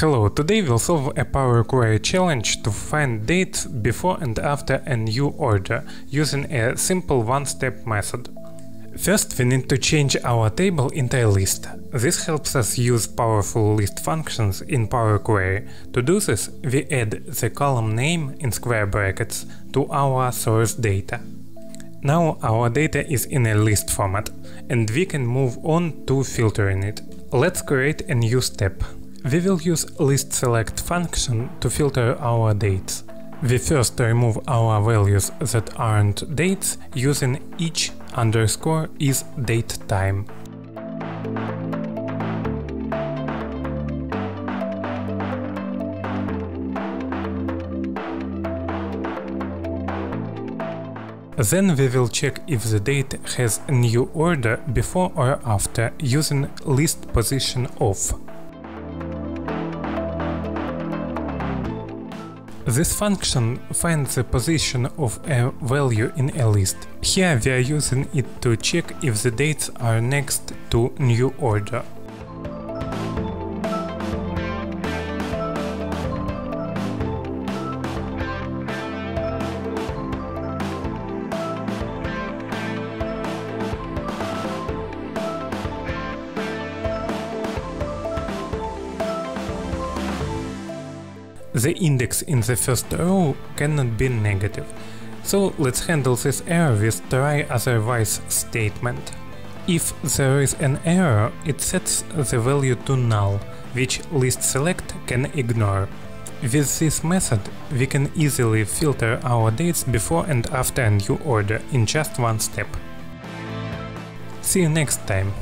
Hello, today we'll solve a Power Query challenge to find dates before and after a new order using a simple one-step method. First we need to change our table into a list. This helps us use powerful list functions in Power Query. To do this, we add the column name in square brackets to our source data. Now our data is in a list format, and we can move on to filtering it. Let's create a new step. We will use list select function to filter our dates. We first remove our values that aren't dates using each underscore is date time. Then we will check if the date has new order before or after using list position of. This function finds the position of a value in a list. Here we are using it to check if the dates are next to new order. The index in the first row cannot be negative, so let's handle this error with try otherwise statement. If there is an error, it sets the value to null, which list select can ignore. With this method, we can easily filter our dates before and after a new order in just one step. See you next time!